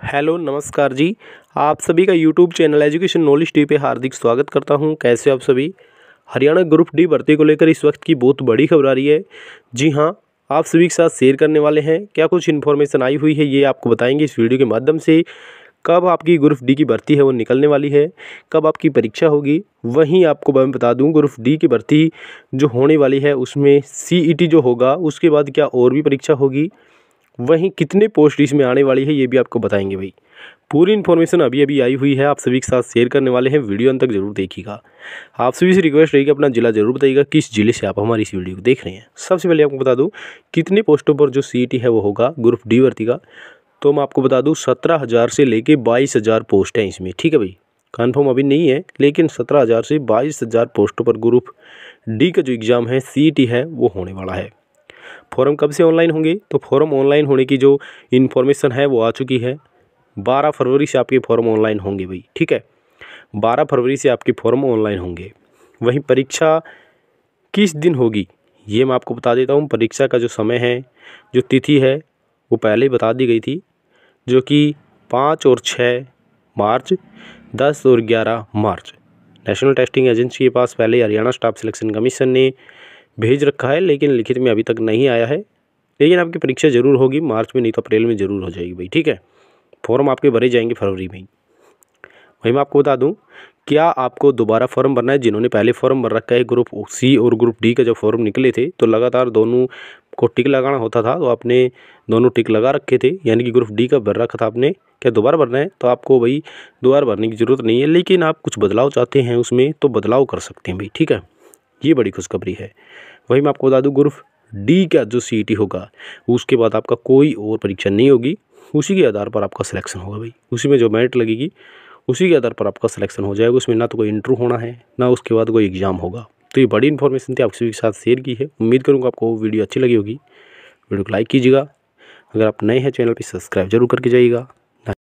Hello, नमस्कार जी। आप सभी का YouTube channel education knowledge T पे हार्दिक स्वागत करता हूँ। कैसे आप सभी? हरियाणा ग्रुप डी भर्ती को लेकर इस वक्त की बहुत बड़ी खबर आ रही है। जी हाँ, आप सभी के साथ शेयर करने वाले हैं। क्या कुछ इन्फॉर्मेशन आई हुई है, ये आपको बताएँगे इस वीडियो के माध्यम से। कब आपकी ग्रुप डी की भर्ती है, वो निकलने वाली है। कब आपकी परीक्षा होगी, वहीं आपको मैं बता दूँ ग्रुप डी की भर्ती जो होने वाली है, उसमें सीईटी जो होगा, उसके बाद क्या और भी परीक्षा होगी। वहीं कितने पोस्ट इसमें आने वाली है, ये भी आपको बताएँगे भाई। पूरी इन्फॉर्मेशन अभी अभी आई हुई है, आप सभी के साथ शेयर करने वाले हैं वीडियो अंत तक ज़रूर देखिएगा। आप सभी से रिक्वेस्ट रहेगी अपना जिला ज़रूर बताइएगा, किस ज़िले से आप हमारी इस वीडियो को देख रहे हैं। सबसे पहले आपको बता दूँ, कितने पोस्टों पर जो सी है वो होगा ग्रुप डी भर्ती का तो मैं आपको बता दूँ, सत्रह हज़ार से लेके बाईस हज़ार पोस्ट हैं इसमें, ठीक है भाई? कन्फर्म अभी नहीं है, लेकिन सत्रह हज़ार से बाईस हज़ार पोस्टों पर ग्रुप डी का जो एग्ज़ाम है सी है, वो होने वाला है। फॉर्म कब से ऑनलाइन होंगे? तो फॉर्म ऑनलाइन होने की जो इन्फॉर्मेशन है वो आ चुकी है। बारह फरवरी से आपके फॉर्म ऑनलाइन होंगे भाई, ठीक है? बारह फरवरी से आपके फॉर्म ऑनलाइन होंगे। वहीं परीक्षा किस दिन होगी, ये मैं आपको बता देता हूँ। परीक्षा का जो समय है, जो तिथि है, वो पहले ही बता दी गई थी, जो कि पाँच और छः मार्च, दस और ग्यारह मार्च। नेशनल टेस्टिंग एजेंसी के पास पहले हरियाणा स्टाफ सिलेक्शन कमीशन ने भेज रखा है, लेकिन लिखित में अभी तक नहीं आया है। लेकिन आपकी परीक्षा ज़रूर होगी, मार्च में, नहीं तो अप्रैल में ज़रूर हो जाएगी भाई, ठीक है? फॉर्म आपके भरे जाएँगे फरवरी में वही मैं आपको बता दूँ, क्या आपको दोबारा फॉर्म भरना है? जिन्होंने पहले फॉर्म भर रखा है, ग्रुप सी और ग्रुप डी का जब फॉर्म निकले थे तो लगातार दोनों को टिक लगाना होता था तो आपने दोनों टिक लगा रखे थे, यानी कि ग्रुप डी का भर रखा था आपने। क्या दोबारा भरना है? तो आपको भाई दोबारा भरने की ज़रूरत नहीं है, लेकिन आप कुछ बदलाव चाहते हैं उसमें तो बदलाव कर सकते हैं भाई, ठीक है? ये बड़ी खुशखबरी है। वही मैं आपको बता दूँ, ग्रुप डी का जो सी होगा, उसके बाद आपका कोई और परीक्षा नहीं होगी। उसी के आधार पर आपका सिलेक्शन होगा भाई। उसी में जो मेरिट लगेगी, उसी के आधार पर आपका सिलेक्शन हो जाएगा। उसमें ना तो कोई इंटरव्यू होना है, ना उसके बाद कोई एग्ज़ाम होगा। तो ये बड़ी इन्फॉर्मेशन थी, आप सभी के साथ शेयर की है। उम्मीद करूँगा आपको वीडियो अच्छी लगी होगी। वीडियो को लाइक कीजिएगा। अगर आप नए हैं, चैनल पर सब्सक्राइब ज़रूर करके जाइएगा।